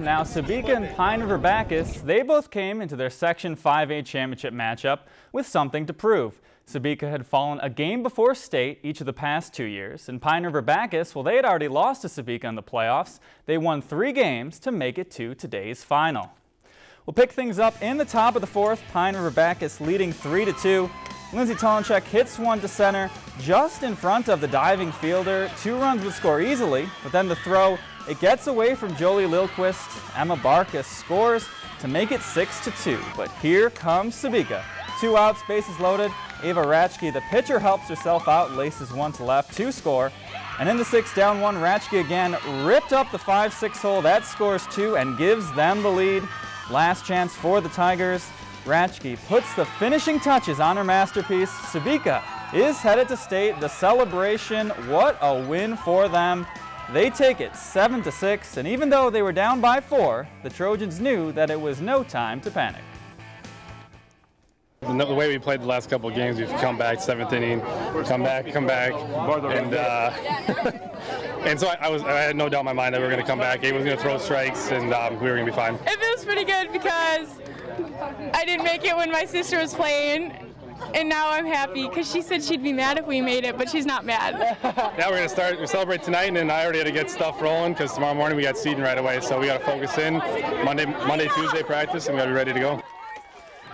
Now, Sebeka and Pine River Backus, they both came into their Section 5A championship matchup with something to prove. Sebeka had fallen a game before state each of the past two years, and Pine River Backus, well, they had already lost to Sebeka in the playoffs. They won three games to make it to today's final. We'll pick things up in the top of the fourth. Pine River Backus leading 3 to 2. Lindsay Tolenchek hits one to center just in front of the diving fielder. Two runs would score easily, but then the throw it gets away from Jolie Lilquist. Emma Barkas scores to make it 6 to 2. But here comes Sebeka. Two outs, bases loaded. Ava Ratchke, the pitcher, helps herself out, laces one to left to score. And in the sixth, down one, Ratchke again ripped up the 5-6 hole. That scores two and gives them the lead. Last chance for the Tigers. Ratchke puts the finishing touches on her masterpiece. Sebeka is headed to state. The celebration, what a win for them. They take it 7 to 6, and even though they were down by 4, the Trojans knew that it was no time to panic. The way we played the last couple of games, we've come back, seventh inning, come back, come back, and uh, and so I, I, was I had no doubt in my mind that we were going to come back. Gabe was going to throw strikes, and um, we were going to be fine. It feels pretty good because I didn't make it when my sister was playing, and now I'm happy because she said she'd be mad if we made it, but she's not mad. now we're going to start, we celebrate tonight, and I already had to get stuff rolling because tomorrow morning we got seeding right away, so we got to focus in. Monday, Monday, Tuesday practice, and we got to be ready to go.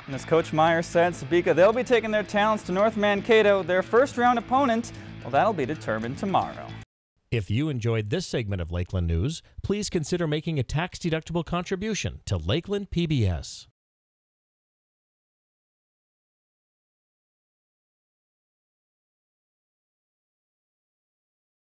And as Coach Meyer said, Sebeka, they'll be taking their talents to North Mankato. Their first round opponent, well, that'll be determined tomorrow. If you enjoyed this segment of Lakeland News, please consider making a tax-deductible contribution to Lakeland PBS.